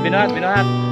Vinod, Vinod, Vinod.